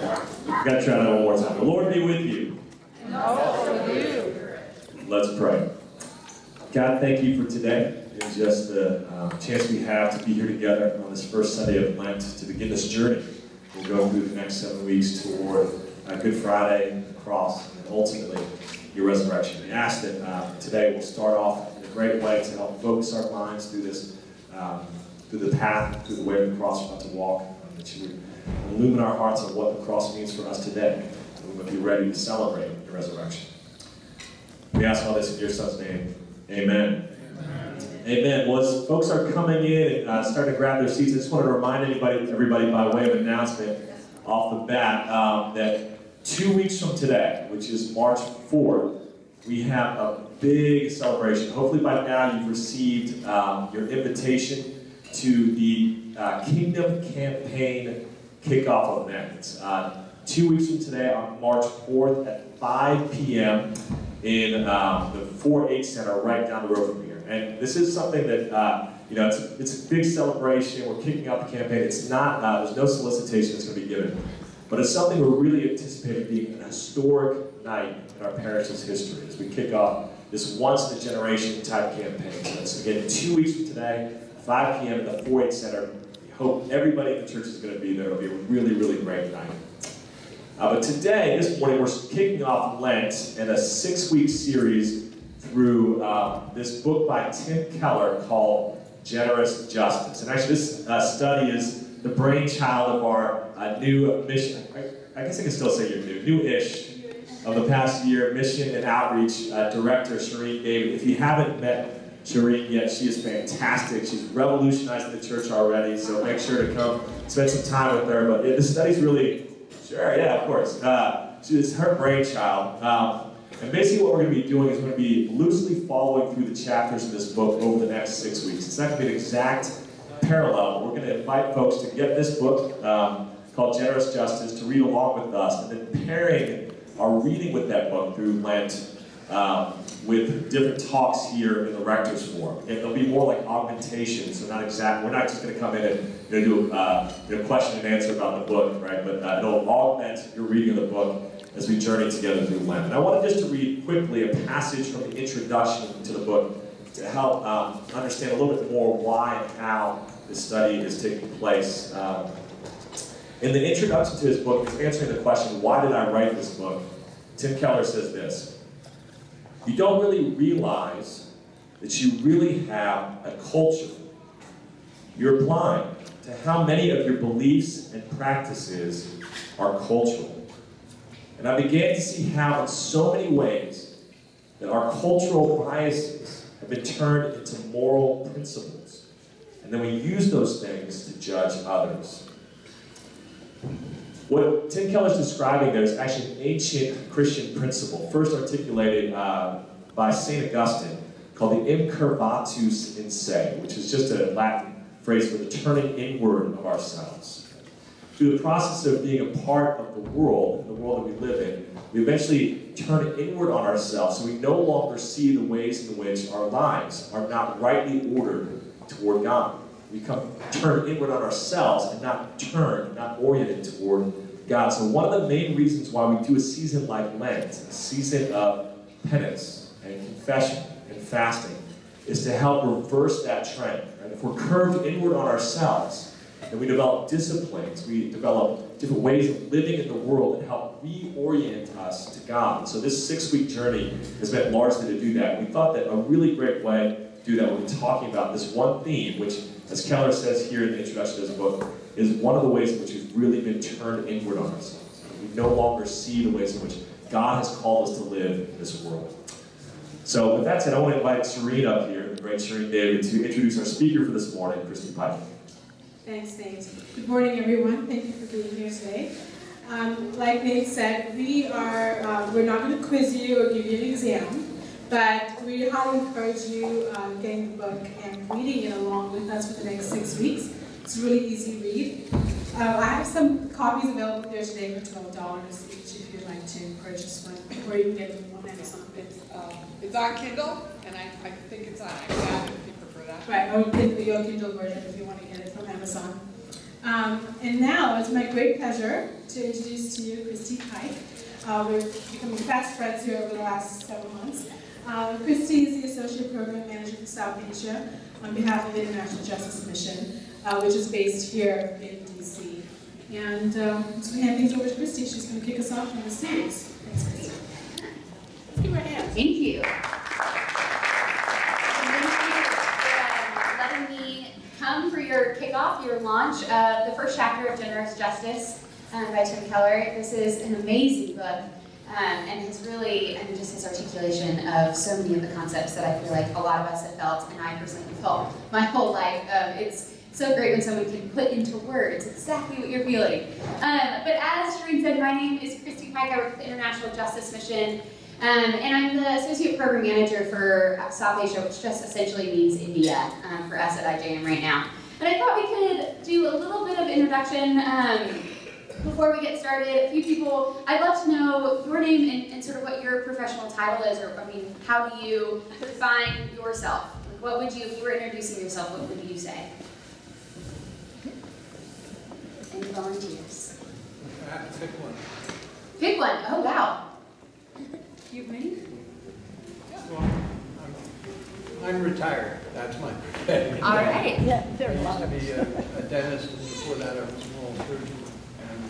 Gotta try that one more time. The Lord be with you. And also with you. Let's pray. God, thank you for today and just the um, chance we have to be here together on this first Sunday of Lent to begin this journey. We'll go through the next seven weeks toward uh, Good Friday, the cross, and ultimately your resurrection. We ask that uh, today we'll start off in a great way to help focus our minds through this, um, through the path, through the way of the cross we're about to walk, um, that you would illumine our hearts on what the cross means for us today, and we would be ready to celebrate the resurrection. We ask all this in your son's name. Amen. Amen. Well, as folks are coming in and uh, starting to grab their seats, I just want to remind anybody, everybody by way of announcement off the bat um, that two weeks from today, which is March 4th, we have a big celebration. Hopefully by now you've received um, your invitation to the uh, Kingdom Campaign kickoff event. It's uh, two weeks from today on March 4th at 5 p.m. in um, the 4-H Center right down the road from here. And this is something that, uh, you know, it's a, it's a big celebration. We're kicking off the campaign. It's not, uh, there's no solicitation that's going to be given. But it's something we're really anticipating being an historic night in our parish's history as we kick off this once-in-a-generation type campaign. So again, two weeks from today, 5 p.m. at the 4-H Center. Hope everybody in the church is going to be there. It'll be a really, really great night. Uh, but today, this morning, we're kicking off Lent and a six-week series through uh, this book by Tim Keller called Generous Justice. And actually, this uh, study is the brainchild of our uh, new mission. I, guess I can still say you're new, new-ish of the past year mission and outreach uh, director, Shireen David. If you haven't met Shireen yet, she is fantastic. She's revolutionized the church already, so make sure to come spend some time with her. But yeah, the study's really, sure, yeah, of course. Uh, she's her brainchild. Um, and basically what we're going to be doing is we're going to be loosely following through the chapters of this book over the next six weeks. It's not going to be an exact parallel. We're going to invite folks to get this book um, called Generous Justice to read along with us, and then pairing our reading with that book through Lent um, with different talks here in the Rector's Forum. And they'll be more like augmentations, so not exact. We're not just going to come in and you know, do uh, you know, question and answer about the book, right? But uh, it'll augment your reading of the book as we journey together through Lent. And I wanted just to read quickly a passage from the introduction to the book to help um, understand a little bit more why and how this study is taking place. Um, in the introduction to his book, he's answering the question, why did I write this book? Tim Keller says this, you don't really realize that you really have a culture. You're blind to how many of your beliefs and practices are cultural. And I began to see how in so many ways that our cultural biases have been turned into moral principles. And then we use those things to judge others. What Tim Keller's describing there is actually an ancient Christian principle, first articulated uh, by St. Augustine, called the incurvatus in se, which is just a Latin phrase for the turning inward of ourselves. Through the process of being a part of the world, the world that we live in, we eventually turn inward on ourselves, so we no longer see the ways in which our lives are not rightly ordered toward God we come turn inward on ourselves and not turn, not oriented toward God. So one of the main reasons why we do a season like Lent, a season of penance and confession and fasting, is to help reverse that trend. Right? If we're curved inward on ourselves, and we develop disciplines, we develop different ways of living in the world that help reorient us to God. And so this six-week journey has been largely to do that. We thought that a really great way do that, we'll be talking about this one theme, which as Keller says here in the introduction to his book, is one of the ways in which we've really been turned inward on ourselves. We no longer see the ways in which God has called us to live in this world. So with that said, I want to invite Serene up here, the great Serene David, to introduce our speaker for this morning, Christy Pike. Thanks, Nate. Good morning, everyone. Thank you for being here today. Um, like Nate said, we are, uh, we're not going to quiz you or give you an exam. But we highly encourage you uh, getting the book and reading it along with us for the next six weeks. It's a really easy read. Uh, I have some copies available here today for $12 each if you'd like to purchase one, or you can get them on Amazon. It's, um, it's on Kindle, and I, I think it's on iPad if you prefer that. Right, or your Kindle version if you want to get it from Amazon. Um, and now it's my great pleasure to introduce to you Christy Pike. Uh, we've become fast friends here over the last several months. Um, Christy is the Associate Program Manager for South Asia on behalf of the International Justice Mission, uh, which is based here in DC. And um, I'm going to hand things over to Christy. She's going to kick us off in the series. Thanks, Christy. Let's give her a hand. Thank you. Thank you for letting me come for your kickoff, your launch of the first chapter of Generous Justice um, by Tim Keller. This is an amazing book. Um, and his really, and just his articulation of so many of the concepts that I feel like a lot of us have felt, and I personally have felt my whole life. Um, it's so great when someone can put into words exactly what you're feeling. Um, but as Shireen said, my name is Christy Pike. I work with the International Justice Mission. Um, and I'm the Associate Program Manager for South Asia, which just essentially means India um, for us at IJM right now. And I thought we could do a little bit of introduction um, before we get started. A few people, I'd love to know your name and, and, sort of what your professional title is, or I mean, how do you define yourself? Like, what would you, if you were introducing yourself, what would you say? Any volunteers? I have to pick one. Pick one. Oh, wow. You ready? Well, I'm, I'm retired, that's my profession. All right. Yeah, there are a used to be a a dentist, and before that I was an oral surgeon.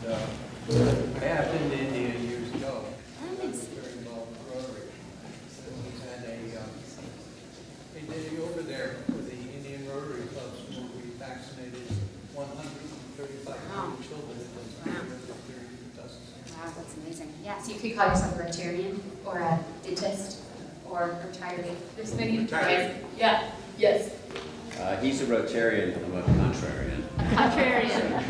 And uh, I have been to India years ago. I was very involved with Rotary. And we had a, um, a day over there with the Indian Rotary Clubs where we vaccinated 135 Wow. children in those Wow. during the dust. Wow, that's amazing. Yeah, so you could call yourself a Rotarian or a dentist or a retiree. There's many ways. Retiree. Yeah, yes. Uh, he's a Rotarian, I'm a contrarian. Contrarian.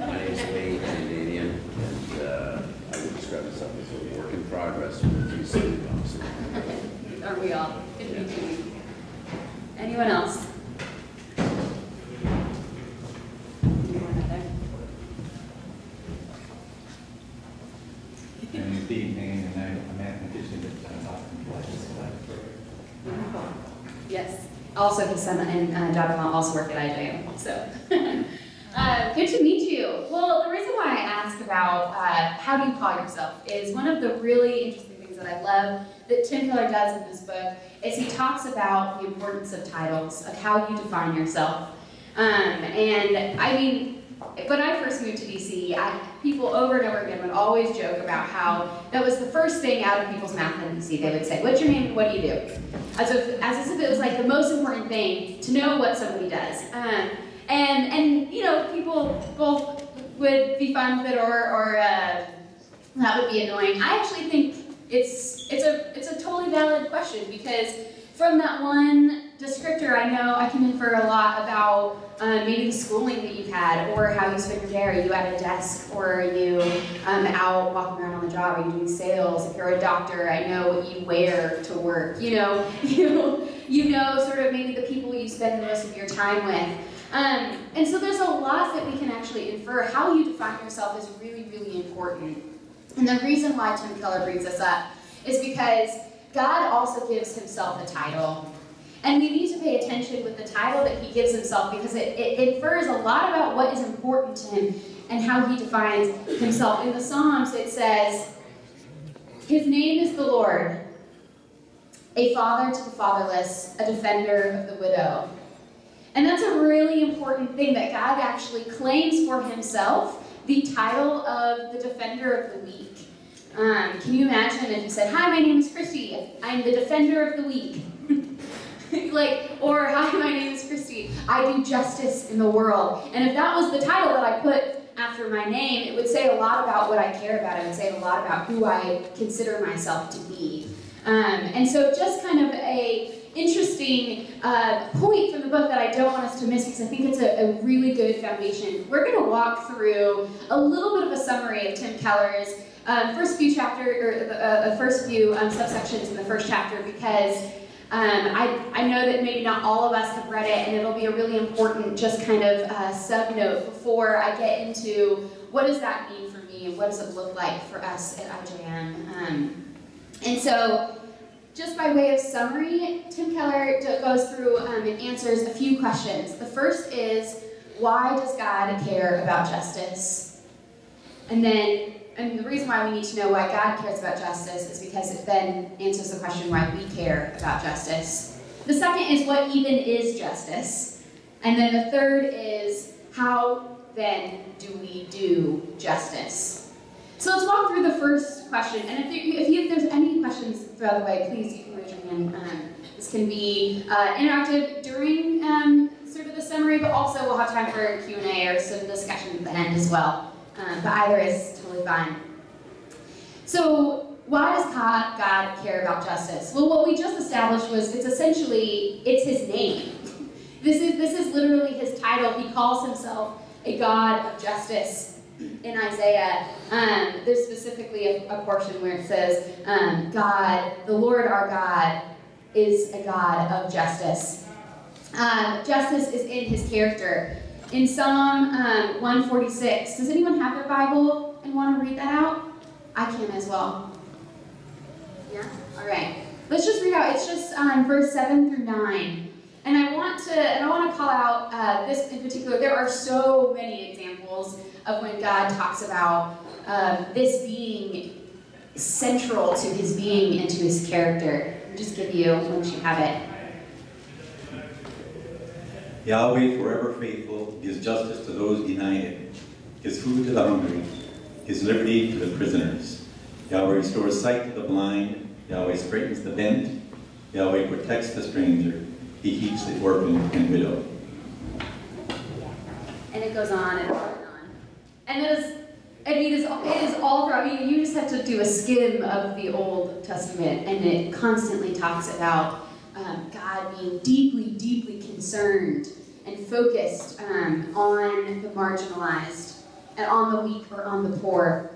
My name's Lee, I'm Canadian, and uh, I would describe myself as a work in progress with a few city bumps. Aren't we all? Good to meet you. Anyone else? Anyone other? And good evening, and I'm a mathematician at Johns Hopkins Life Yes. Also, his son and uh, daughter-in-law also work at IJM, so. uh, good to meet you. Well, the reason why I ask about uh, how do you call yourself is one of the really interesting things that I love that Tim Keller does in this book is he talks about the importance of titles, of how you define yourself. Um, and I mean, when I first moved to DC, I, people over and over again would always joke about how that was the first thing out of people's mouth in DC. They would say, "What's your name? What do you do?" As if, as if it was like the most important thing to know what somebody does. Um, and and you know, people both would be with it, or or uh, that would be annoying. I actually think it's it's a it's a totally valid question because from that one descriptor, I know I can infer a lot about um, maybe the schooling that you've had, or how you spend your day. Are you at a desk, or are you um, out walking around on the job? Are you doing sales? If you're a doctor, I know what you wear to work. You know, you you know sort of maybe the people you spend the most of your time with. Um, and so there's a lot that we can actually infer. How you define yourself is really, really important. And the reason why Tim Keller brings this up is because God also gives himself a title. And we need to pay attention with the title that he gives himself because it, it infers a lot about what is important to him and how he defines himself. In the Psalms, it says, His name is the Lord, a father to the fatherless, a defender of the widow. And that's a really important thing that God actually claims for himself the title of the defender of the weak. Um, can you imagine if you said, Hi, my name is Christy, I'm the defender of the weak? like, or hi, my name is Christy, I do justice in the world. And if that was the title that I put after my name, it would say a lot about what I care about. It would say a lot about who I consider myself to be. Um, and so just kind of a interesting uh, point from the book that I don't want us to miss because I think it's a, a really good foundation. We're going to walk through a little bit of a summary of Tim Keller's um, first few chapter or the uh, first few um, subsections in the first chapter because um, I, I know that maybe not all of us have read it and it'll be a really important just kind of uh, sub note before I get into what does that mean for me and what does it look like for us at IJM. Um, and so just by way of summary, Tim Keller goes through um, and answers a few questions. The first is, why does God care about justice? And then, and the reason why we need to know why God cares about justice is because it then answers the question why we care about justice. The second is what even is justice? And then the third is how then do we do justice? So let's walk through the first question. And if, if, you, if there's any questions throughout the way, please you can raise your hand. Um, this can be uh, interactive during um, sort of the summary, but also we'll have time for Q&A or some discussion at the end as well. Um, but either is totally fine. So why does God, God care about justice? Well, what we just established was it's essentially, it's his name. This is, this is literally his title. He calls himself a God of justice in Isaiah. Um, there's specifically a, a, portion where it says, um, God, the Lord our God, is a God of justice. Um, justice is in his character. In Psalm um, 146, does anyone have their Bible and want to read that out? I can as well. Yeah? All right. Let's just read out. It's just um, verse 7 through 9. And I want to, and I want to call out uh, this in particular. There are so many examples of when God talks about um, this being central to his being and to his character. I'll just give you once you have it. Yahweh, forever faithful, gives justice to those denied it, gives food to the hungry, gives liberty to the prisoners. Yahweh restores sight to the blind, Yahweh straightens the bent, Yahweh protects the stranger, he keeps the orphan and widow. And it goes on and on and it is, I mean, it is, it is all through, I mean, you just have to do a skim of the Old Testament, and it constantly talks about um, God being deeply, deeply concerned and focused um, on the marginalized and on the weak or on the poor.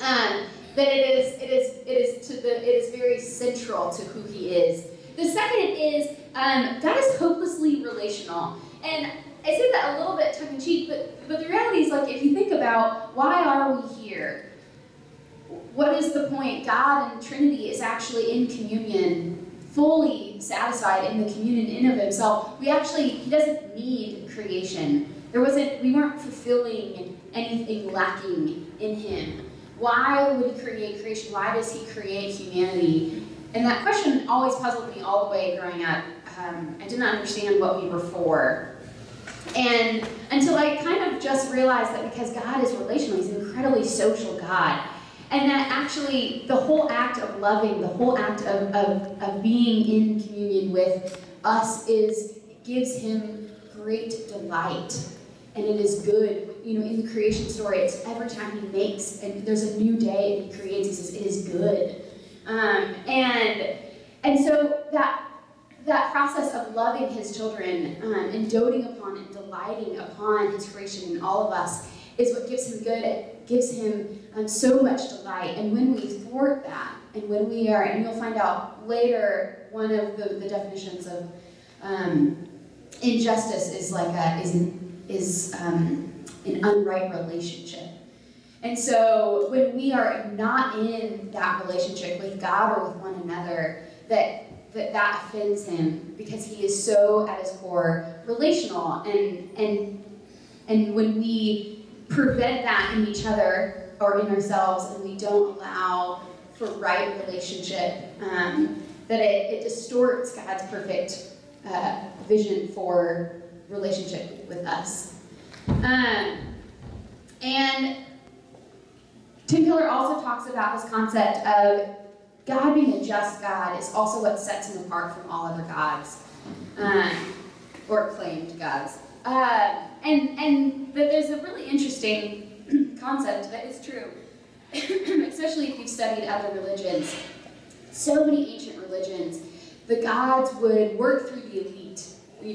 Um, that it is, it is, it is to the, it is very central to who He is. The second is um, God is hopelessly relational, and I say that a little bit tongue in cheek, but but the reality is like if you think about why are we here? What is the point? God and Trinity is actually in communion, fully satisfied in the communion in of Himself. We actually He doesn't need creation. There wasn't we weren't fulfilling anything lacking in Him. Why would He create creation? Why does He create humanity? And that question always puzzled me all the way growing up. Um, I didn't understand what we were for. And until I kind of just realized that because God is relational, He's an incredibly social God. And that actually the whole act of loving, the whole act of, of, of being in communion with us is gives him great delight. And it is good. You know, in the creation story, it's every time he makes and there's a new day and he creates, he says, it is good. Um, and, and so that, that process of loving his children um, and doting upon and delighting upon his creation in all of us is what gives him good. Gives him um, so much delight. And when we thwart that, and when we are, and you'll find out later, one of the, the definitions of um, injustice is like a, is an, is um, an unright relationship. And so when we are not in that relationship with God or with one another, that that, that offends him because he is so at his core relational. And and and when we prevent that in each other or in ourselves and we don't allow for right relationship um, that it, it distorts god's perfect uh, vision for relationship with us. Um, and Tim Keller also talks about this concept of God being a just God is also what sets him apart from all other gods, um, or claimed gods. Uh, and and that there's a really interesting concept that is true, especially if you've studied other religions. So many ancient religions, the gods would work through the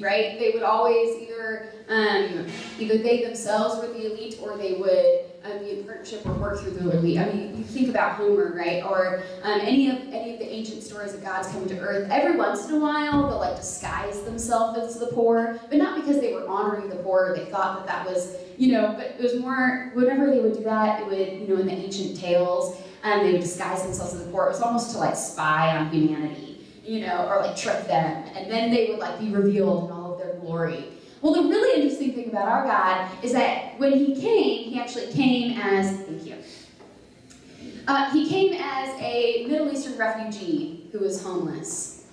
right? They would always either um, either they themselves were the elite or they would um, be in partnership or work through the elite. I mean, you think about Homer, right? Or um, any of any of the ancient stories of gods coming to Earth. Every once in a while, they'll like disguise themselves as the poor, but not because they were honoring the poor. They thought that that was, you know. But it was more whenever they would do that, it would, you know, in the ancient tales, um, they would disguise themselves as the poor. It was almost to like spy on humanity, you know, or like trick them, and then they would like be revealed in all of their glory. Well, the really interesting thing about our God is that when He came, He actually came as, thank you, uh, He came as a Middle Eastern refugee who was homeless.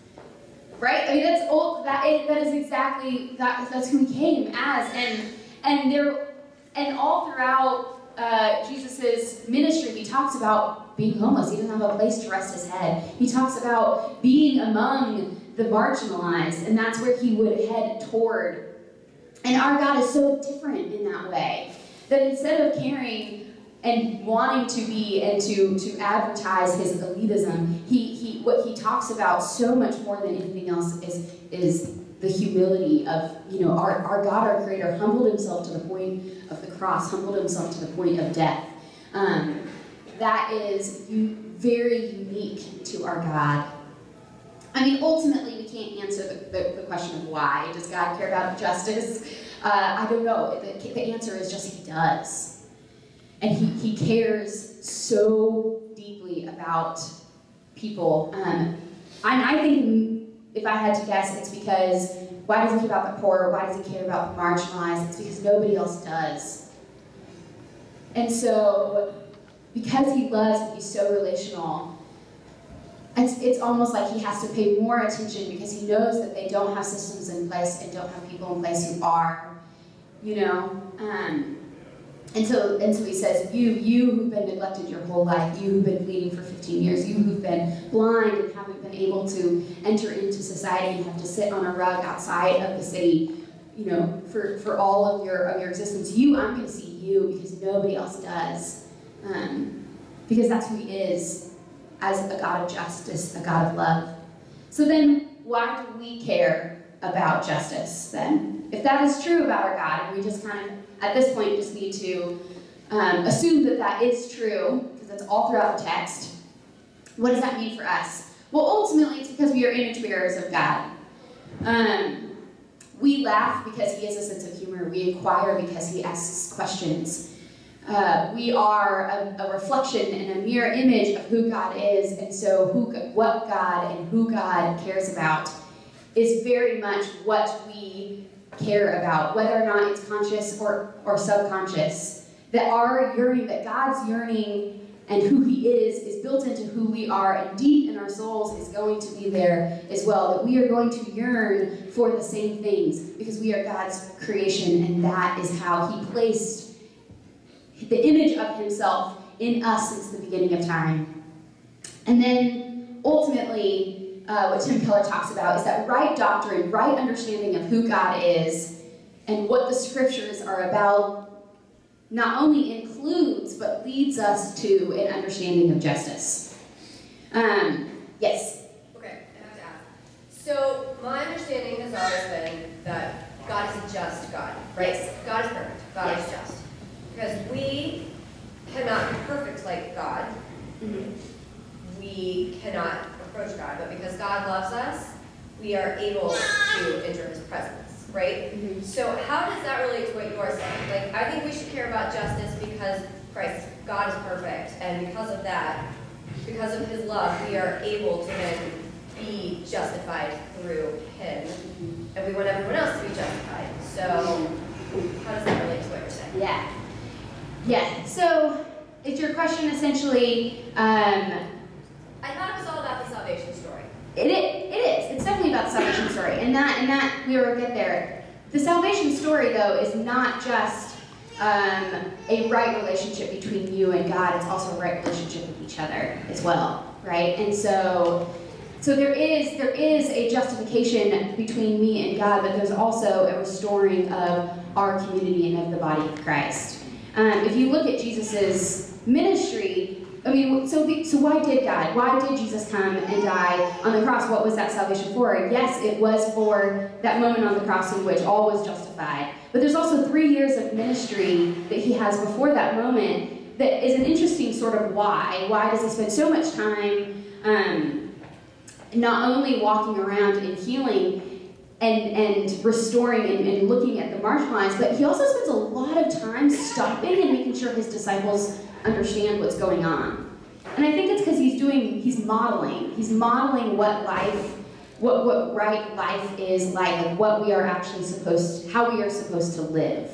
Right? I mean, that's old, that is, that is exactly that. That's who He came as, and and there, and all throughout uh, Jesus's ministry, He talks about being homeless. He doesn't have a place to rest His head. He talks about being among the marginalized, and that's where He would head toward and our God is so different in that way that instead of caring and wanting to be and to, to advertise his elitism, he, he what he talks about so much more than anything else is, is the humility of, you know, our, our God, our Creator, humbled himself to the point of the cross, humbled himself to the point of death. Um, that is very unique to our God. I mean, ultimately, we can't answer the, the, the question of why. Does God care about justice? Uh, I don't know. The, the answer is just He does. And He, he cares so deeply about people. Um, and I think, if I had to guess, it's because why does He care about the poor? Why does He care about the marginalized? It's because nobody else does. And so, because He loves and He's so relational, it's, it's almost like he has to pay more attention because he knows that they don't have systems in place and don't have people in place who are, you know. Um, and so, and so he says, you, you who've been neglected your whole life, you who've been bleeding for 15 years, you who've been blind and haven't been able to enter into society and have to sit on a rug outside of the city, you know, for, for all of your, of your existence, you, I'm going to see you because nobody else does. Um, because that's who he is as a God of justice, a God of love. So then, why do we care about justice then? If that is true about our God, and we just kind of, at this point, just need to um, assume that that is true, because that's all throughout the text, what does that mean for us? Well, ultimately, it's because we are image bearers of God. Um, we laugh because he has a sense of humor. We inquire because he asks questions. Uh, we are a, a, reflection and a mirror image of who God is, and so who, what God and who God cares about is very much what we care about, whether or not it's conscious or, or subconscious. That our yearning, that God's yearning and who He is, is built into who we are, and deep in our souls is going to be there as well. That we are going to yearn for the same things because we are God's creation, and that is how He placed the image of himself in us since the beginning of time. And then ultimately, uh, what Tim Keller talks about is that right doctrine, right understanding of who God is and what the scriptures are about not only includes but leads us to an understanding of justice. Um, yes? Okay, I have to ask. So, my understanding has always been that God is a just God, right? Yes. God is perfect, God yes. is just. Because we cannot be perfect like God. Mm-hmm. We cannot approach God, but because God loves us, we are able to enter his presence, right? Mm-hmm. So how does that relate to what you're saying? Like, I think we should care about justice because Christ, God is perfect, and because of that, because of his love, we are able to then be justified through him, mm-hmm. and we want everyone else to be justified. So how does that relate to what you're saying? Yeah. Yes. So, is your question essentially? Um, I thought it was all about the salvation story. It, it, it is. It's definitely about the salvation story, and that and that we will get there. The salvation story, though, is not just um, a right relationship between you and God. It's also a right relationship with each other as well, right? And so. So there is there is a justification between me and God, but there's also a restoring of our community and of the body of Christ. Um, if you look at Jesus's ministry, I mean, so, so why did God? Why did Jesus come and die on the cross? What was that salvation for? Yes, it was for that moment on the cross in which all was justified. But there's also three years of ministry that he has before that moment that is an interesting sort of why. Why does he spend so much time um, not only walking around and healing, and, and restoring and, and looking at the marginalized, but he also spends a lot of time stopping and making sure his disciples understand what's going on. And I think it's because he's doing, he's modeling. He's modeling what life what, what right life is like, like what we are actually supposed, how we are supposed to live.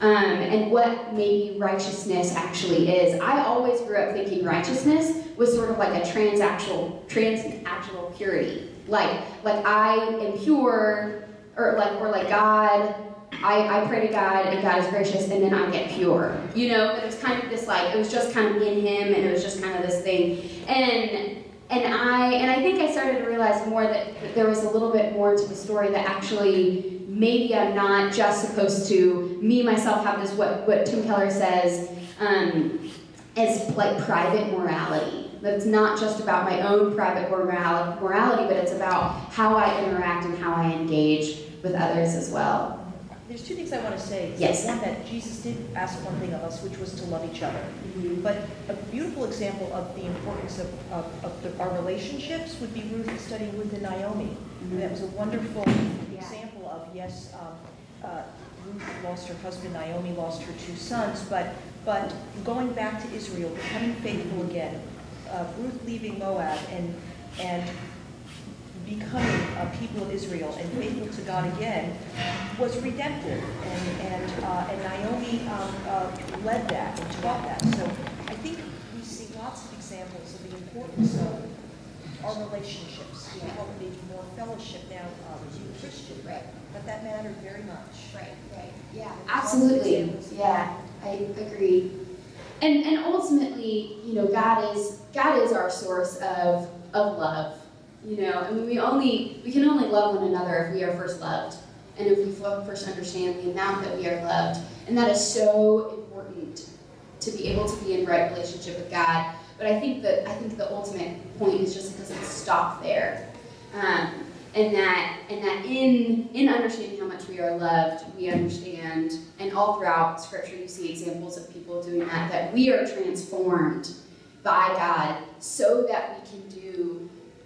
Um, and what maybe righteousness actually is. I always grew up thinking righteousness was sort of like a transactional, transactional purity. Like, like I am pure, or like, or like God, I, I pray to God and God is gracious and then I get pure. You know, but it was kind of this like, it was just kind of in Him and it was just kind of this thing. And and I and I think I started to realize more that, there was a little bit more to the story that actually maybe I'm not just supposed to me myself have this what what Tim Keller says um, as like private morality. That it's not just about my own private morality, but it's about how I interact and how I engage with others as well. There's two things I want to say. Yes. One, that Jesus did ask one thing of us, which was to love each other. Mm-hmm. But a beautiful example of the importance of, of, of the, our relationships would be Ruth studying Ruth and Naomi. Mhm. That was a wonderful Yeah. example of, yes, um, uh, Ruth lost her husband, Naomi lost her two sons, but, but going back to Israel, becoming faithful again, uh, Ruth leaving Moab and, and becoming a people of Israel and faithful to God again was redemptive. And, and, uh, and Naomi um, uh, led that and taught that. So I think we see lots of examples of the importance of our relationships. We have maybe more fellowship now uh, with you Christian, Right. but that mattered very much. Right, right, yeah, absolutely, yeah, I agree. And, and ultimately, you know, God is, God is our source of, of love, you know, I mean, we only, we can only love one another if we are first loved, and if we first understand the amount that we are loved, and that is so important to be able to be in right relationship with God. But I think that, I think the ultimate point is just it doesn't stop there. Um, and that and that in in understanding how much we are loved, we understand, and all throughout Scripture you see examples of people doing that. That we are transformed by God, so that we can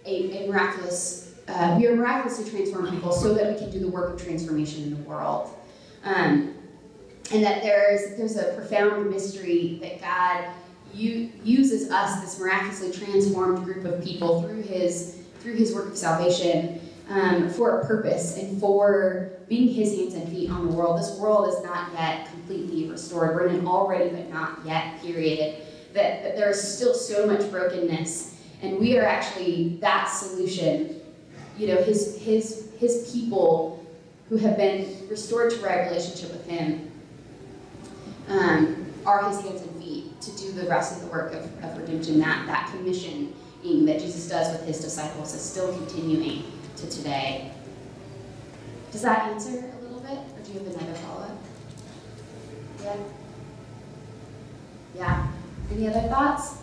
a, a miraculous. Uh, we are miraculously transformed people, so that we can do the work of transformation in the world. Um, and that there's there's a profound mystery that God u- uses us, this miraculously transformed group of people, through His through His work of salvation um, for a purpose and for being his hands and feet on the world. This world is not yet completely restored. We're in an already but not yet period. That, that there is still so much brokenness, and we are actually that solution. You know, his his his people who have been restored to right relationship with him um, are his hands and feet to do the rest of the work of, of redemption. That that commissioning that Jesus does with his disciples is still continuing to today. Does that answer a little bit, or do you have another follow-up? Yeah? Yeah. Any other thoughts?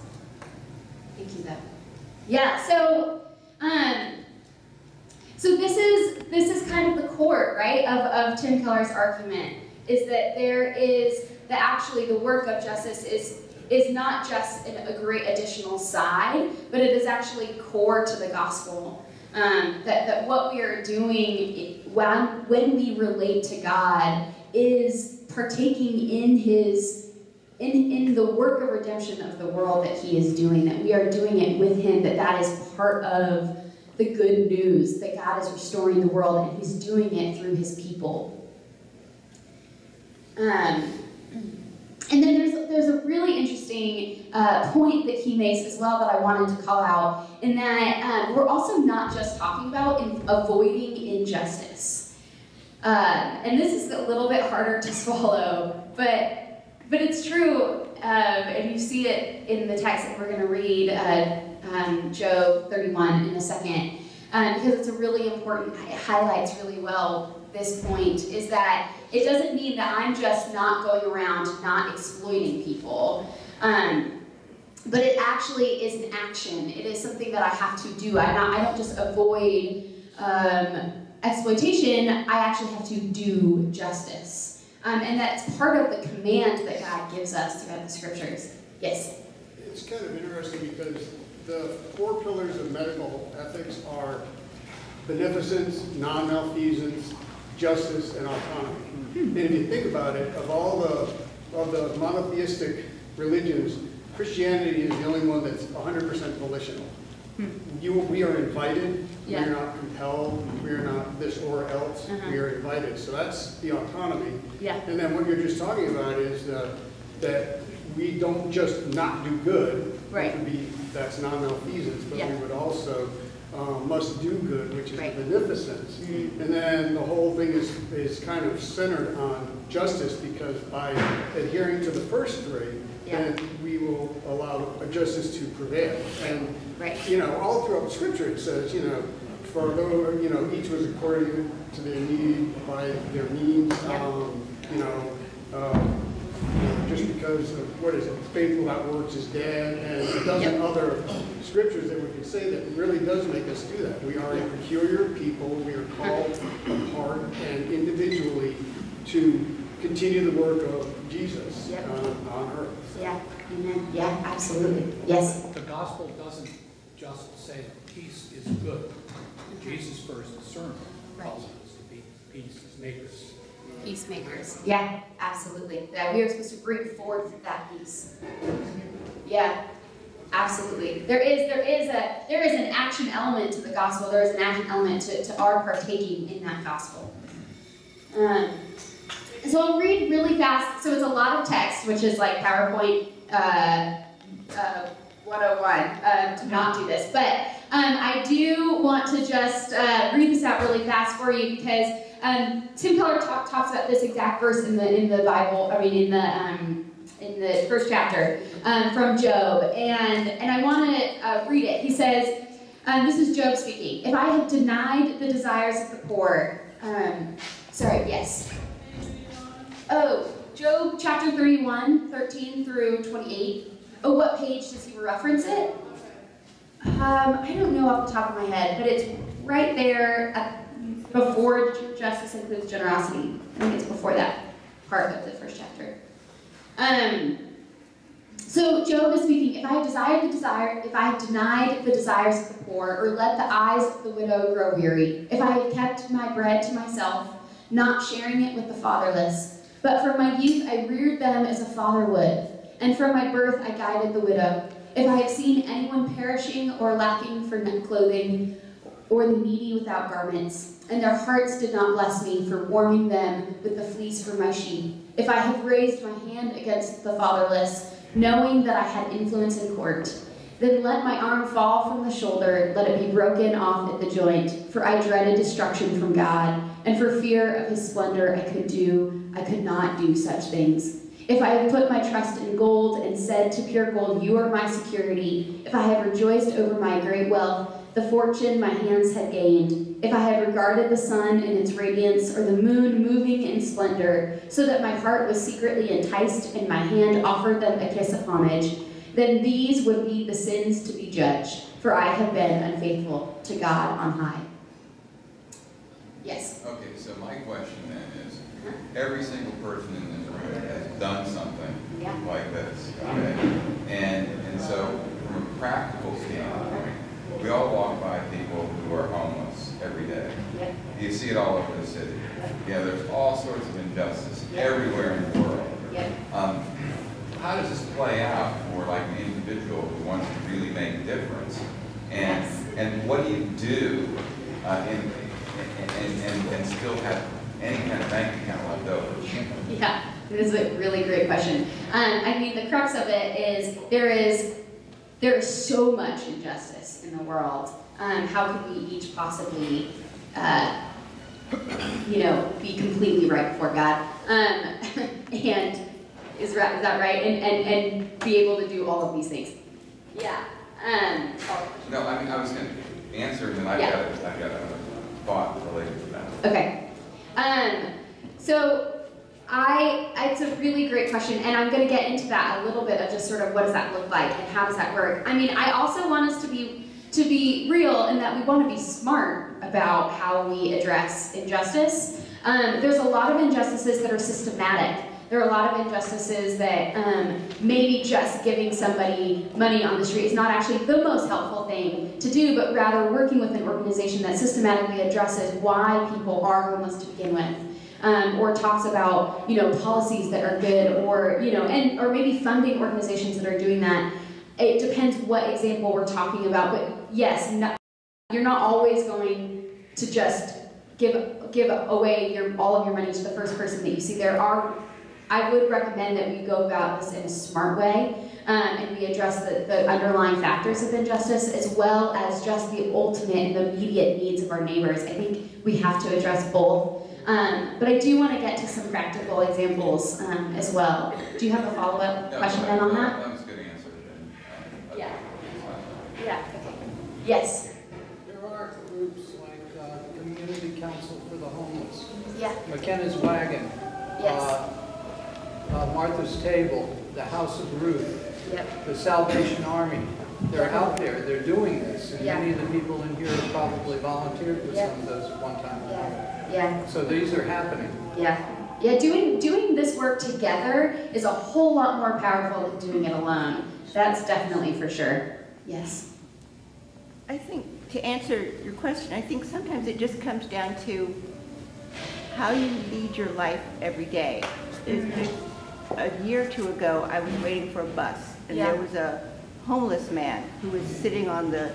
Thank you, though. Yeah, so, um, so this is, this is kind of the core, right, of, of Tim Keller's argument, is that there is, that actually the work of justice is is not just an, a great additional side, but it is actually core to the gospel. Um, that, that what we are doing when, when we relate to God is partaking in his in, in the work of redemption of the world that he is doing, that we are doing it with him, that that is part of the good news, that God is restoring the world and he's doing it through his people. Um, and then there's, there's a really interesting uh, point that he makes as well that I wanted to call out, in that um, we're also not just talking about in avoiding injustice. Uh, and this is a little bit harder to swallow, but, but it's true, um, and you see it in the text that we're going to read, uh, um, Job 31 in a second, um, because it's a really important, it highlights really well this point, is that it doesn't mean that I'm just not going around not exploiting people. Um, but it actually is an action. It is something that I have to do. I, not, I don't just avoid um, exploitation, I actually have to do justice. Um, and that's part of the command that God gives us throughout the scriptures. Yes? It's kind of interesting because the four pillars of medical ethics are beneficence, non-malfeasance, justice, and autonomy. And if you think about it, of all the, of the monotheistic religions, Christianity is the only one that's 100% volitional. You, we are invited, we are not compelled, we are not this or else, Uh-huh. we are invited, so that's the autonomy. Yeah. And then what you're just talking about is uh, that we don't just not do good. Right. be, that's non-malfeasance, but Yeah. we would also um, must do good, which is Right. beneficence. Mhm. And then the whole thing is, is kind of centered on justice, because by adhering to the first three, Yeah. then will allow justice to prevail. And Right. you know, all throughout Scripture it says, you know, for though, you know, each was according to their need, by their means, um, you know, um, just because of, what is it, faithful that works is dead, and a dozen Yep. other scriptures that we could say that really does make us do that. We are a peculiar people, we are called apart and individually to continue the work of Jesus Yep. uh, on earth. Yeah, amen. Yeah, absolutely. Yes. The gospel doesn't just say peace is good. Jesus' first sermon calls us to be peacemakers. Peacemakers. Yeah, absolutely. That we are supposed to bring forth that peace. Yeah, absolutely. There is there is a there is an action element to the gospel. There is an action element to, to our partaking in that gospel. Um, so I'll read really fast. So it's a lot of text, which is like PowerPoint uh, uh, 101 uh, to not do this. But um, I do want to just uh, read this out really fast for you because um, Tim Keller talk, talks about this exact verse in the in the Bible. I mean, in the um, in the first chapter um, from Job, and and I want to uh, read it. He says, um, "This is Job speaking. If I have denied the desires of the poor, um, sorry, yes. Oh, Job chapter 31, 13 through 28. Oh, what page does he reference it? Um, I don't know off the top of my head, but it's right there at, before justice includes generosity. I think it's before that part of the first chapter. Um, so Job is speaking, if I have desired the desire, if I have denied the desires of the poor, or let the eyes of the widow grow weary, if I have kept my bread to myself, not sharing it with the fatherless, but from my youth I reared them as a father would, and from my birth I guided the widow. If I have seen anyone perishing or lacking for clothing, or the needy without garments, and their hearts did not bless me for warming them with the fleece for my sheep, if I have raised my hand against the fatherless, knowing that I had influence in court, then let my arm fall from the shoulder, let it be broken off at the joint, for I dreaded destruction from God, and for fear of his splendor I could do, I could not do such things. If I have put my trust in gold and said to pure gold, You are my security, if I have rejoiced over my great wealth, the fortune my hands had gained, if I had regarded the sun in its radiance, or the moon moving in splendor, so that my heart was secretly enticed and my hand offered them a kiss of homage, then these would be the sins to be judged, for I have been unfaithful to God on high. Yes. Okay, so my question then is, every single person in this room has done something Yeah. like this, okay? And, and so, from a practical standpoint, we all walk by people who are homeless every day. Yep. You see it all over the city. You know, there's all sorts of injustice Yep. everywhere in the world. Yep. Um, how does this play out for like an individual who wants to really make a difference? And, Yes. and what do you do uh, in, and, and, and still have any kind of bank account left over? Yeah, this is a really great question. Um, I mean, the crux of it is there is there is so much injustice in the world. Um, how could we each possibly, uh, you know, be completely right before God? Um, and is, is that right? And, and and be able to do all of these things. Yeah. Um, No, I mean, I was going to answer, and then I've Yeah. got, I've got. a thought related to that. Okay. Um, so I, it's a really great question, and I'm going to get into that a little bit of just sort of what does that look like and how does that work. I mean, I also want us to be to be real in that we want to be smart about how we address injustice. Um, there's a lot of injustices that are systematic. There are a lot of injustices that um, maybe just giving somebody money on the street is not actually the most helpful thing to do, but rather working with an organization that systematically addresses why people are homeless to begin with. Um, or talks about you know policies that are good, or you know, and or maybe funding organizations that are doing that. It depends what example we're talking about, but yes, no, you're not always going to just give give away your all of your money to the first person that you see. There are, I would recommend that we go about this in a smart way, um, and we address the, the underlying factors of injustice as well as just the ultimate and the immediate needs of our neighbors. I think we have to address both. Um, but I do want to get to some practical examples um, as well. Do you have a follow-up No, question then on that? That was a good answer, and, um, Yeah. that's fine. Yeah. Yes. There are groups like uh, Community Council for the Homeless, Yeah. McKenna's Wagon, Yes. uh, uh, Martha's Table, the House of Ruth, Yep. the Salvation Army. They're out there, they're doing this, and Yeah. many of the people in here have probably volunteered with Yeah. some of those one time. or another. Yeah. So these are happening. Yeah. Yeah, doing doing this work together is a whole lot more powerful than doing it alone. That's definitely for sure. Yes. I think, to answer your question, I think sometimes it just comes down to how you lead your life every day. It's just- A year or two ago, I was waiting for a bus, and there was a homeless man who was sitting on the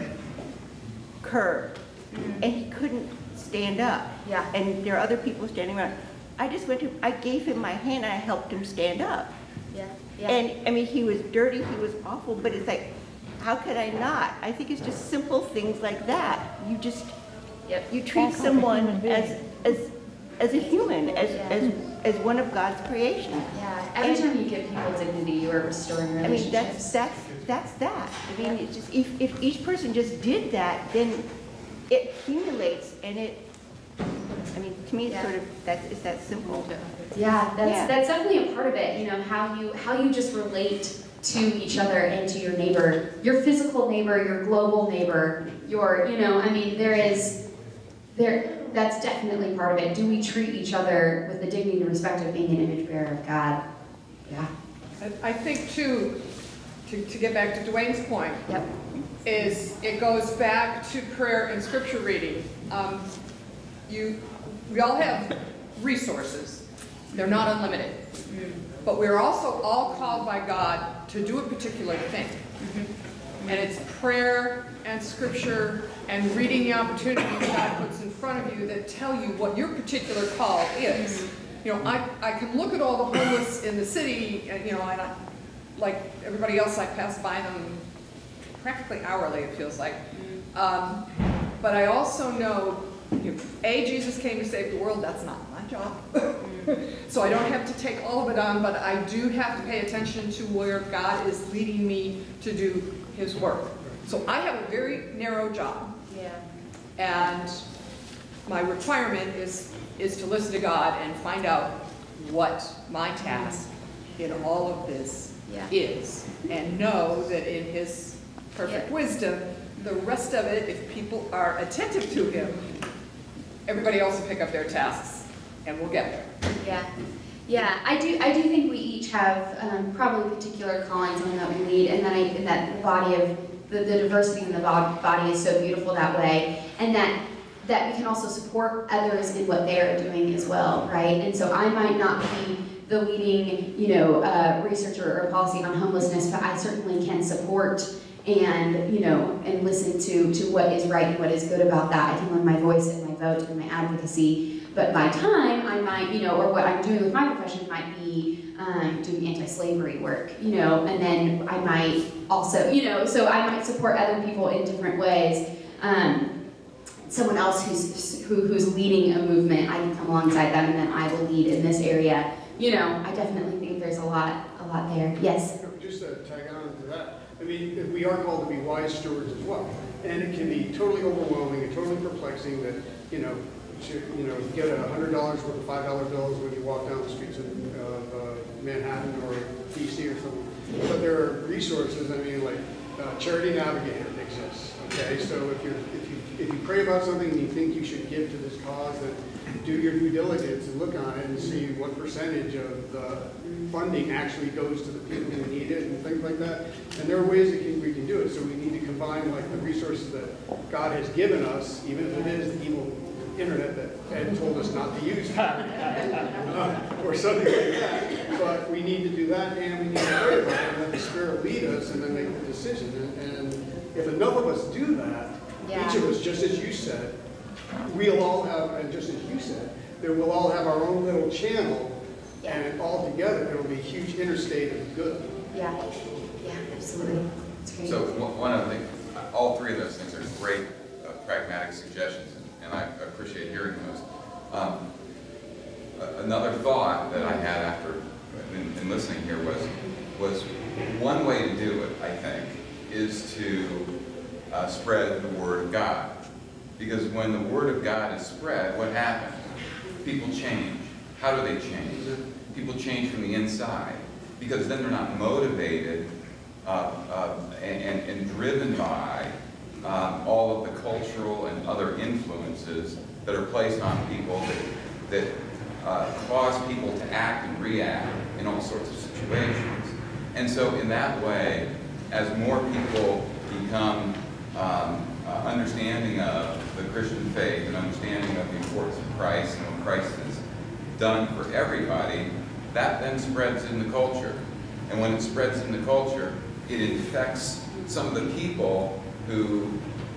curb, mm-hmm. and he couldn't stand up. Yeah. And there are other people standing around. I just went to, I gave him my hand, and I helped him stand up. Yeah. yeah. And, I mean, he was dirty, he was awful, but it's like, how could I not? I think it's just simple things like that. You just, Yep. you treat Act like a human someone as, as, as a human, as, Yeah. as, as one of God's creation. Yeah. Every And- time you give people dignity, you are restoring relationships. I mean, that's, that's, that's that. I mean, it's just, if, if each person just did that, then it accumulates and it, I mean, to me, it's Yeah. sort of, that's, it's that simple. Yeah, that's Yeah. that's definitely a part of it. You know how you how you just relate to each other and to your neighbor, your physical neighbor, your global neighbor, your you know. I mean, there is there. That's definitely part of it. Do we treat each other with the dignity and respect of being an image bearer of God? Yeah. I think too, to, to get back to Dwayne's point, Yep. is it goes back to prayer and scripture reading. Um, you, we all have resources. They're not unlimited. But we're also all called by God to do a particular thing. And it's prayer and scripture and reading the opportunities God puts in front of you that tell you what your particular call is. You know, I, I can look at all the homeless in the city, and, you know, and I, like everybody else, I pass by them practically hourly, it feels like. Um, but I also know, you know, A, Jesus came to save the world, that's not my job. so I don't have to take all of it on, but I do have to pay attention to where God is leading me to do his work. So I have a very narrow job, Yeah. and my requirement is, is to listen to God and find out what my task in all of this Yeah. is, and know that in his perfect Yeah. wisdom, the rest of it, if people are attentive to him, everybody else will pick up their tasks, and we'll get there. Yeah, yeah. I do. I do think we each have um, probably particular callings on that we lead, and that I, that the body of the, the diversity in the body is so beautiful that way, and that that we can also support others in what they are doing as well, right? And so I might not be the leading, you know, uh, researcher or policy on homelessness, but I certainly can support and you know and listen to to what is right and what is good about that. I can lend my voice and my vote and my advocacy, but my time I might you know or what I'm doing with my profession might be um, doing anti-slavery work, you know, and then I might also you know so I might support other people in different ways. Um, someone else who's who, who's leading a movement, I can come alongside them, and then I will lead in this area. You know, I definitely think there's a lot a lot there. Yes. Just to tag on to that, I mean, we are called to be wise stewards as well. And it can be totally overwhelming and totally perplexing that, you know, you know, get a hundred dollars worth of five dollar bills when you walk down the streets of, of uh, Manhattan or DC or something. But there are resources, I mean, like uh, Charity Navigator exists, okay? So if you're, if you, if you pray about something and you think you should give to this cause, then do your due diligence and look on it and see what percentage of the funding actually goes to the people who need it and things like that. And there are ways that can, we can do it. So we need to combine like the resources that God has given us, even if it is evil internet that Ed told us not to use, uh, or something like that. But we need to do that, and we need to pray about it and let the Spirit Spirit lead us and then make the decision. And, and if enough of us do that, Yeah. each of us, just as you said, we'll all have, and just as you said, that we'll all have our own little channel, and all together, it'll be a huge interstate of good. Yeah, yeah, absolutely. So one one of the, all three of those things are great uh, pragmatic suggestions, and I appreciate hearing those. Um, Another thought that I had after, in, in listening here was, was one way to do it, I think, is to uh, spread the word of God. Because when the word of God is spread, what happens? People change. How do they change? People change from the inside, because then they're not motivated uh, uh, and, and- and driven by um, all of the cultural and other influences that are placed on people that, that uh, cause people to act and react in all sorts of situations. And so in that way, as more people become um, uh, understanding of the Christian faith and understanding of the importance of Christ and what Christ has done for everybody, that then spreads in the culture. And when it spreads in the culture, it infects some of the people who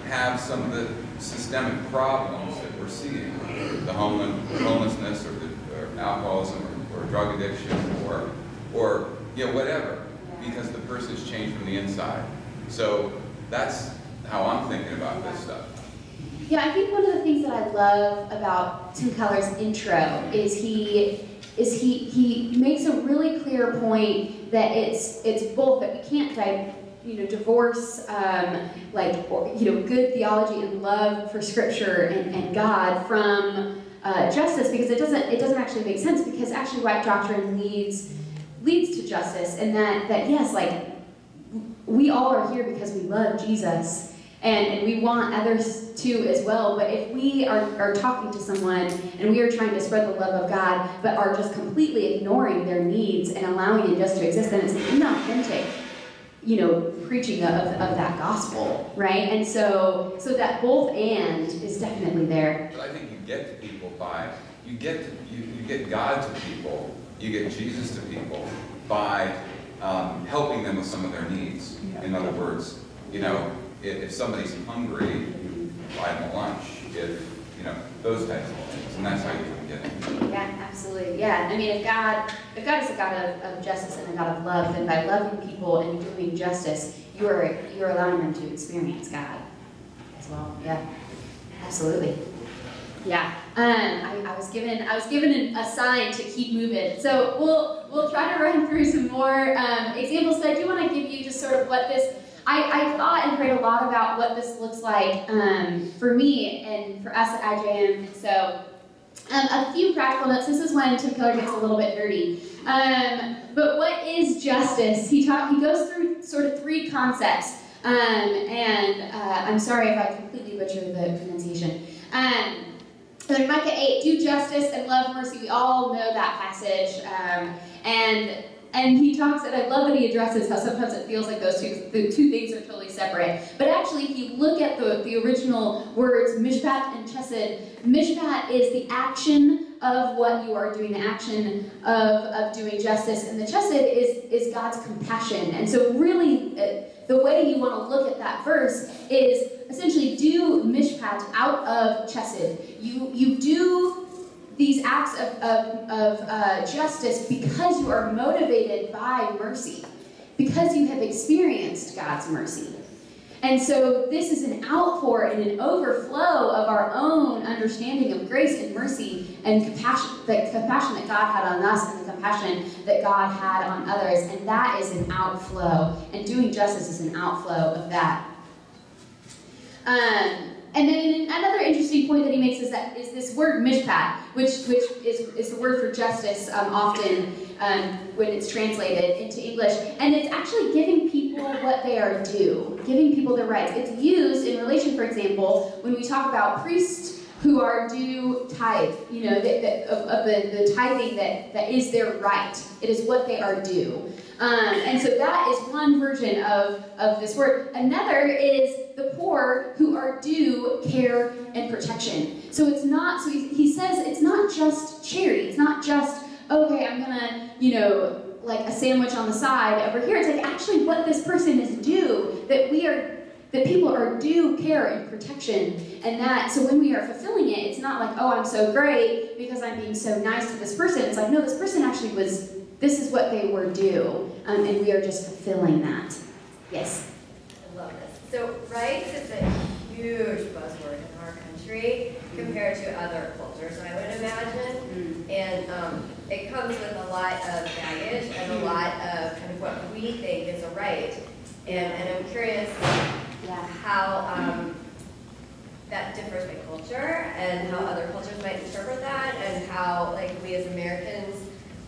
have some of the systemic problems that we're seeing, the homelessness or, the, or alcoholism or, or drug addiction or, or you know, whatever, because the person's changed from the inside. So that's how I'm thinking about this stuff. Yeah, I think one of the things that I love about Tim Keller's intro is he is he he makes a really clear point that it's it's both that we can't di- you know divorce um, like you know good theology and love for Scripture and, and God from uh, justice because it doesn't it doesn't actually make sense because actually right doctrine leads leads to justice and that that yes like we all are here because we love Jesus and, we want others to as well. But if we are, are talking to someone and we are trying to spread the love of God, but are just completely ignoring their needs and allowing it just to exist, then it's inauthentic, you know, preaching of, of that gospel, right? And so, so that both and is definitely there. But I think you get to people by, you get, to, you, you get God to people, you get Jesus to people by um, helping them with some of their needs. In other words, you know, if, if somebody's hungry, you buy them a lunch. If, you know, those types of things. And that's how you can get them. Yeah, absolutely. Yeah, I mean, if God, if God is a God of, of justice and a God of love, then by loving people and doing justice, you are you are allowing them to experience God as well. Yeah, absolutely. Yeah, um, I, I was given I was given an, a sign to keep moving. So we'll we'll try to run through some more um, examples. But I do want to give you just sort of what this. I, I thought and prayed a lot about what this looks like um, for me and for us at IJM. So um, a few practical notes. This is when Tim Keller gets a little bit nerdy. Um, but what is justice? He talk, he goes through sort of three concepts. Um, and uh, I'm sorry if I completely butcher the pronunciation. Um, so in Micah 8, do justice and love mercy. We all know that passage. Um, and and he talks, and I love that he addresses how sometimes it feels like those two, the two things are totally separate. But actually, if you look at the, the original words, mishpat and chesed, mishpat is the action of what you are doing, the action of, of doing justice, and the chesed is, is God's compassion. And so really, uh, the way you want to look at that verse is essentially do mishpat out of chesed. You, you do these acts of, of, of uh, justice because you are motivated by mercy, because you have experienced God's mercy. And so this is an outpour and an overflow of our own understanding of grace and mercy and compassion, the compassion that God had on us and the compassion that God had on others. And that is an outflow. And doing justice is an outflow of that. Um, and then another interesting point that he makes is that is this word mishpat, which which is, is the word for justice um, often um, when it's translated into English, and it's actually giving people what they are due, giving people their rights. It's used in relation, for example, when we talk about priests who are due tithe, you know, that, that, of, of the, the tithing that, that is their right. It is what they are due. Um, and so that is one version of, of this word. Another is the poor who are due care and protection. So it's not, so he, he says it's not just charity. It's not just, okay, I'm gonna, you know, like a sandwich on the side. Over here, it's like actually what this person is due, that we are, that people are due care and protection. And that, so when we are fulfilling it, it's not like, oh, I'm so great because I'm being so nice to this person. It's like, no, this person actually was, this is what they were due. Um, and we are just fulfilling that. Yes? I love this. So rights is a huge buzzword in our country compared to other cultures, I would imagine. And um, it comes with a lot of baggage and a lot of kind of what we think is a right. And, and I'm curious Yeah. how um, that differs by culture and how other cultures might interpret that and how like we as Americans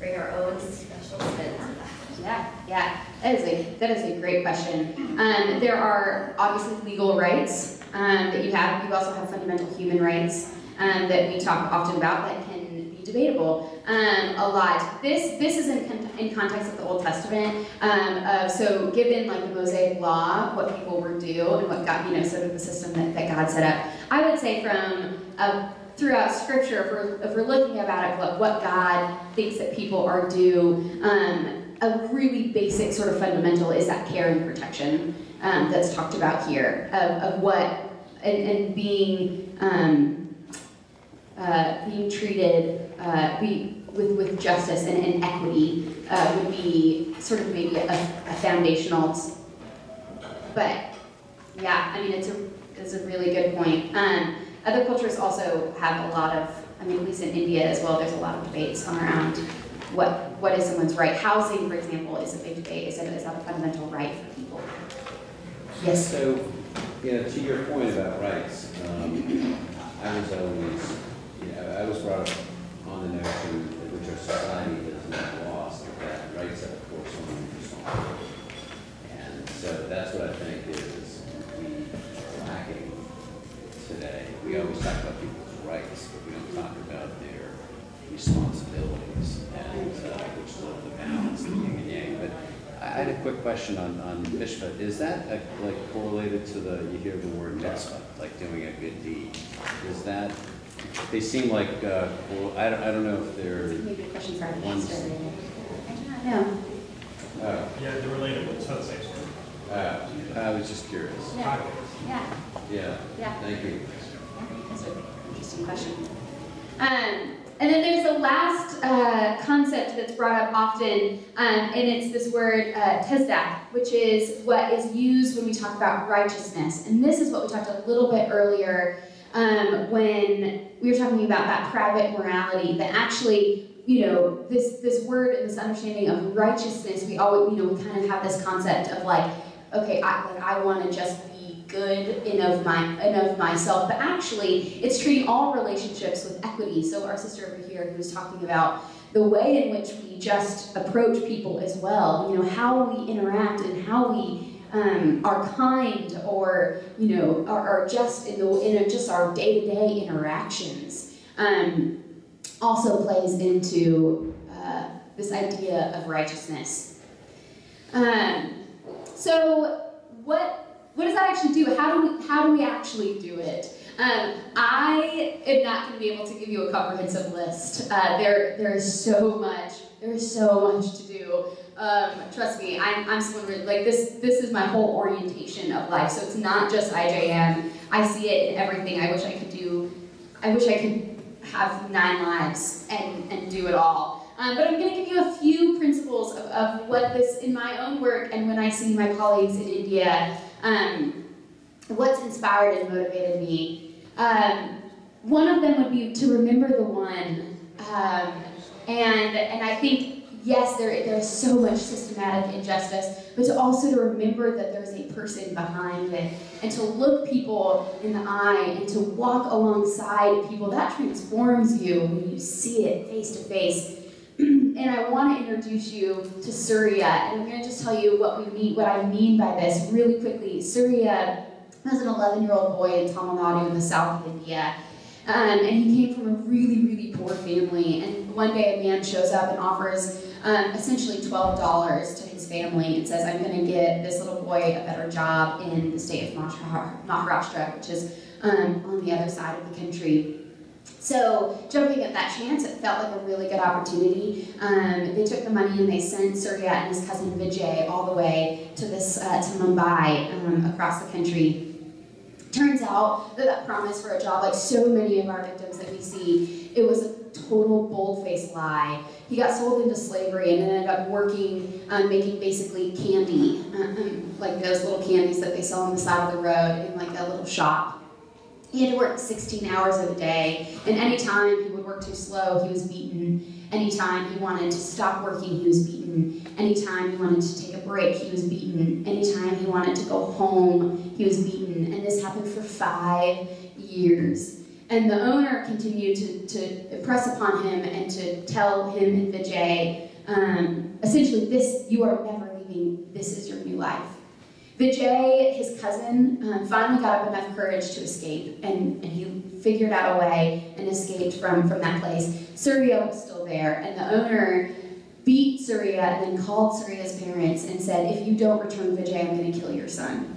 bring our own special spin to that. Yeah, yeah, that is a that is a great question. Um, there are obviously legal rights um, that you have. You also have fundamental human rights um, that we talk often about that can be debatable um, a lot. This this is in, in context of the Old Testament. Um, of, so given like the Mosaic Law, what people were due and what God, you know, sort of the system that, that God set up. I would say from a throughout Scripture, if we're, if we're looking about it, what, what God thinks that people are due, um, a really basic sort of fundamental is that care and protection um, that's talked about here of, of what and, and being um, uh, being treated uh, be, with, with justice and, and equity uh, would be sort of maybe a, a foundational. But yeah, I mean it's a it's a really good point. Um, other cultures also have a lot of, I mean, at least in India as well, there's a lot of debates around what what is someone's right. Housing, for example, is a big debate. Is that, is that a fundamental right for people? Yes. So, you know, to your point about rights, um, I was always, you know, I was brought up on the notion that which our society has not lost, that rights are of course only responsibility. And so that's what I think is we lacking today. We always talk about people's rights, but we don't talk about their responsibilities and uh, which is sort of the balance, the yin and yang. But I I had a quick question on, on mishpat. Is that uh, like correlated to the, you hear the word mitzvah, like doing a good deed? Is that, they seem like, uh, well, I don't, I don't know if they're, Maybe the question's already One's- answered. I do not know. uh, Yeah, they're related, but it's not the same story. uh, I was just curious. Yeah. Yeah. Yeah, Yeah. thank you. Yeah, That's an interesting question. Um, and then there's the last uh, concept that's brought up often, um, and it's this word uh, tezdak, which is what is used when we talk about righteousness. And this is what we talked a little bit earlier um, when we were talking about that private morality, that actually you know, this this word and this understanding of righteousness, we always, you know, we kind of have this concept of like, okay, I like I want to just good in of my in of myself, but actually, it's treating all relationships with equity. So our sister over here, who was talking about the way in which we just approach people as well, you know, how we interact and how we um, are kind or you know are, are just in the in just our day to day interactions. Um, also plays into uh, this idea of righteousness. Um, so, what what does that actually do? How do we how do we actually do it? Um, I am not going to be able to give you a comprehensive list. Uh, there there is so much. There is so much to do. Um, trust me, I'm, I'm someone like this. This is my whole orientation of life. So it's not just IJM. I see it in everything. I wish I could do. I wish I could have nine lives and, and do it all. Um, but I'm going to give you a few principles of, of what this, in my own work and when I see my colleagues in India, um, what's inspired and motivated me. Um, one of them would be to remember the one. Um, and, and I think, yes, there, there's so much systematic injustice, but to also to remember that there's a person behind it and to look people in the eye and to walk alongside people, that transforms you when you see it face to face. And I want to introduce you to Surya, and I'm going to just tell you what we mean, what I mean by this really quickly. Surya was an 11-year-old boy in Tamil Nadu in the south of India, um, and he came from a really, really poor family. And one day, a man shows up and offers um, essentially $12 to his family and says, I'm going to get this little boy a better job in the state of Maharashtra, which is um, on the other side of the country. So jumping at that chance, it felt like a really good opportunity. Um, they took the money and they sent Surya and his cousin Vijay all the way to this uh, to Mumbai um, across the country. Turns out that that promise for a job, like so many of our victims that we see, it was a total bold-faced lie. He got sold into slavery and ended up working, um, making basically candy, um, like those little candies that they sell on the side of the road in like a little shop. He had to work 16 hours of a day, and anytime he would work too slow, he was beaten. Anytime he wanted to stop working, he was beaten. Anytime he wanted to take a break, he was beaten. Anytime he wanted to go home, he was beaten. And this happened for five years. And the owner continued to, to press upon him and to tell him and Vijay, um, essentially, this, you are never leaving, this is your new life. Vijay, his cousin, um, finally got up enough courage to escape, and, and he figured out a way and escaped from, from that place. Surya was still there, and the owner beat Surya and then called Surya's parents and said, if you don't return Vijay, I'm going to kill your son.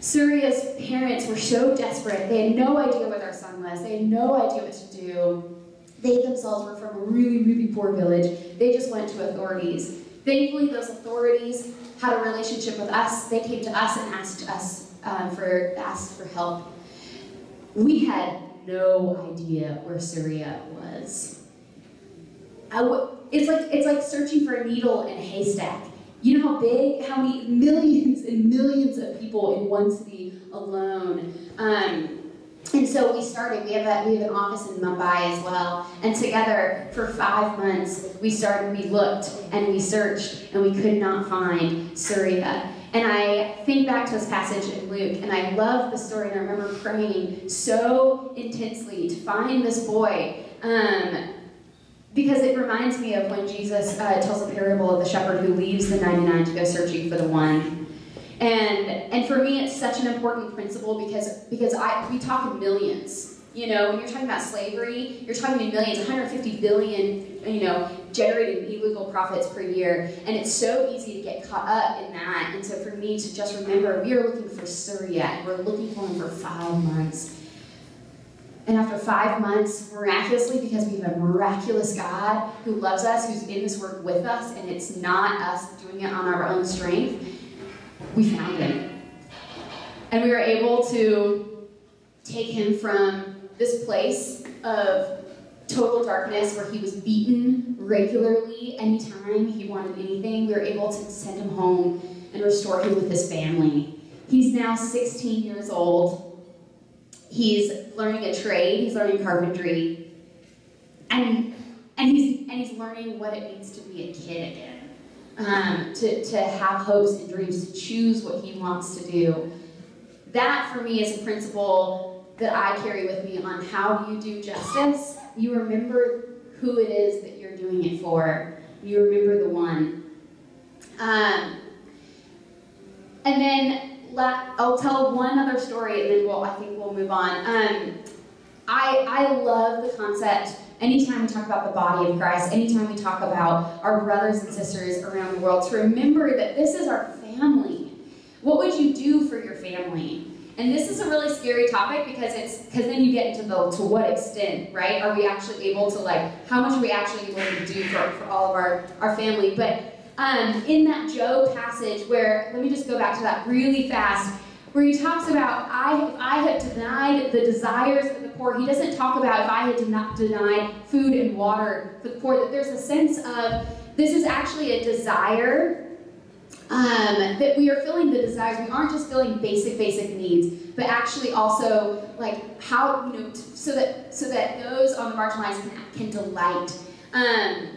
Surya's parents were so desperate, they had no idea where their son was, they had no idea what to do. They themselves were from a really, really poor village. They just went to authorities. Thankfully, those authorities had a relationship with us. They came to us and asked us um, for asked for help. We had no idea where Surya was. it's like it's like searching for a needle in a haystack. You know how big, how many millions and millions of people in one city alone. Um, and so we started, we have, a, we have an office in Mumbai as well, and together for five months we started, we looked and we searched and we could not find Surya. And I think back to this passage in Luke, and I love the story, and I remember praying so intensely to find this boy, um, because it reminds me of when Jesus uh, tells the parable of the shepherd who leaves the 99 to go searching for the one. And and for me, it's such an important principle because because I we talk in millions. You know, when you're talking about slavery, you're talking in millions, 150 billion, you know, generating illegal profits per year. And it's so easy to get caught up in that. And so for me to just remember, we are looking for Surya, and we're looking for him for five months. And after five months, miraculously, because we have a miraculous God who loves us, who's in this work with us, and it's not us doing it on our own strength, we found him. And we were able to take him from this place of total darkness where he was beaten regularly anytime he wanted anything. We were able to send him home and restore him with his family. He's now 16 years old. He's learning a trade, he's learning carpentry, and, and, he's, and he's learning what it means to be a kid again um, to, to have hopes and dreams, to choose what he wants to do. That for me is a principle that I carry with me on how you do justice. You remember who it is that you're doing it for. You remember the one. Um, and then I'll tell one other story, and then we'll, I think we'll move on. Um, I, I love the concept anytime we talk about the body of Christ, anytime we talk about our brothers and sisters around the world, to remember that this is our family. What would you do for your family? And this is a really scary topic because it's because then you get into the to what extent, right? Are we actually able to like how much are we actually able to do for, for all of our, our family? But um, in that Job passage where let me just go back to that really fast where he talks about, I, I have denied the desires of the poor. He doesn't talk about if I had not denied food and water for the poor, that there's a sense of this is actually a desire um, that we are filling the desires. We aren't just filling basic, basic needs, but actually also like how, you know, so that, so that those on the marginalized can, can delight. Um,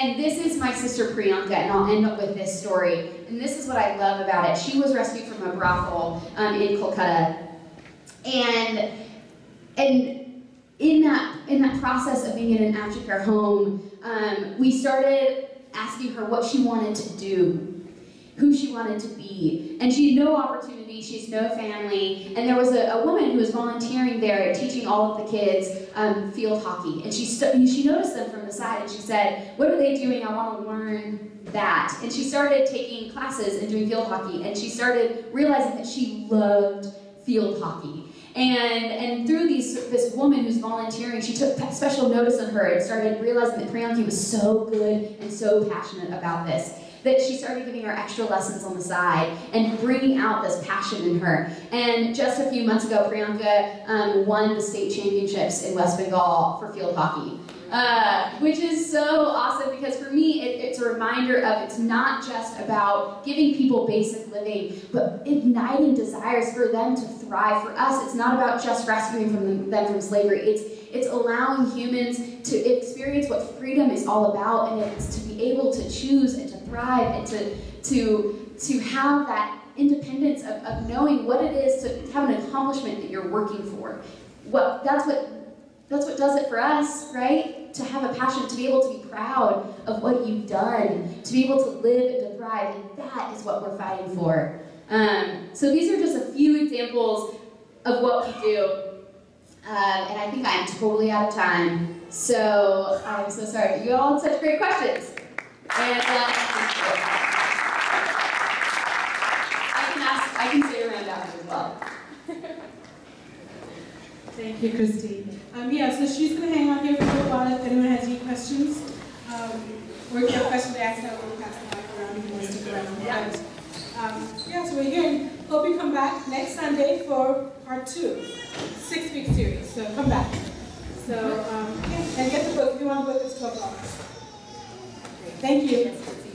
and this is my sister Priyanka, and I'll end up with this story. And this is what I love about it. She was rescued from a brothel um, in Kolkata. And, and in, that, in that process of being in an aftercare home, um, we started asking her what she wanted to do, who she wanted to be. And she had no opportunity she has no family, and there was a, a, woman who was volunteering there teaching all of the kids um, field hockey. And she, she noticed them from the side and she said, what are they doing? I want to learn that. And she started taking classes and doing field hockey, and she started realizing that she loved field hockey. And, and through these, this woman who's volunteering, she took special notice of her and started realizing that Priyanka was so good and so passionate about this that she started giving her extra lessons on the side and bringing out this passion in her. And just a few months ago, Priyanka um, won the state championships in West Bengal for field hockey. Uh, which is so awesome because for me it, it's a reminder of it's not just about giving people basic living but igniting desires for them to thrive for us it's not about just rescuing from them from slavery it's it's allowing humans to experience what freedom is all about and it's to be able to choose thrive and to to to have that independence of, of knowing what it is to have an accomplishment that you're working for what that's what that's what does it for us, right? To have a passion, to be able to be proud of what you've done, to be able to live and to thrive, and that is what we're fighting for. Um, so these are just a few examples of what we do. Uh, and I think I'm totally out of time. So I'm so sorry, you all had such great questions. I can I around after as well. Thank you, Christy. Um, yeah, so she's going to hang out here for a little while if anyone has any questions. Um, or if you have questions to ask her, we'll pass the mic around if you want to stick around. Yeah. Um, yeah, so and hope you come back next Sunday for part two, six week series. So come back. So, um, and get the book. If you want the book, it's $12. Great. Thank you.